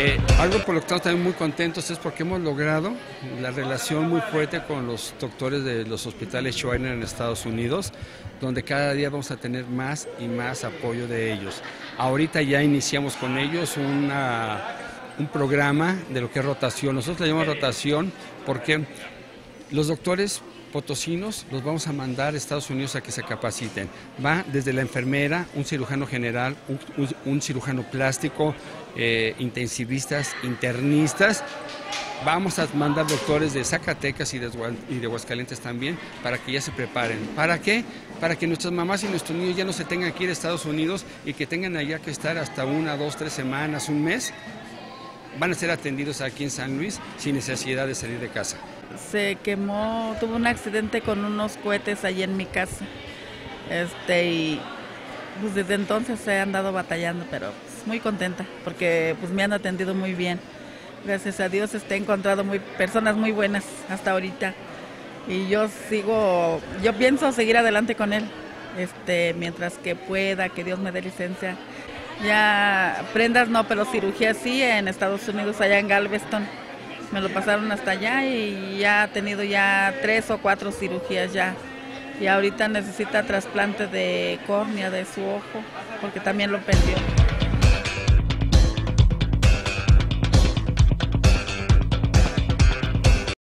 Eh, algo por lo que estamos también muy contentos es porque hemos logrado la relación muy fuerte con los doctores de los hospitales Schweiner en Estados Unidos, donde cada día vamos a tener más y más apoyo de ellos. Ahorita ya iniciamos con ellos una, un programa de lo que es rotación. Nosotros le llamamos rotación porque los doctores potosinos los vamos a mandar a Estados Unidos a que se capaciten. Va desde la enfermera, un cirujano general, un, cirujano plástico, eh, intensivistas, internistas. Vamos a mandar doctores de Zacatecas y de, y también para que ya se preparen. ¿Para qué? Para que nuestras mamás y nuestros niños ya no se tengan que ir a Estados Unidos y que tengan allá que estar hasta una, dos, tres semanas, un mes. Van a ser atendidos aquí en San Luis sin necesidad de salir de casa se quemó, tuvo un accidente con unos cohetes allí en mi casa. Este, y pues desde entonces he andado batallando, pero pues, muy contenta porque pues me han atendido muy bien. Gracias a Dios este, he encontrado muy, personas muy buenas hasta ahorita. Y yo sigo, yo pienso seguir adelante con él, este, mientras que pueda, que Dios me dé licencia. Ya prendas no, pero cirugía sí en Estados Unidos, allá en Galveston me lo pasaron hasta allá y ya ha tenido ya tres o cuatro cirugías ya. Y ahorita necesita trasplante de córnea de su ojo porque también lo perdió.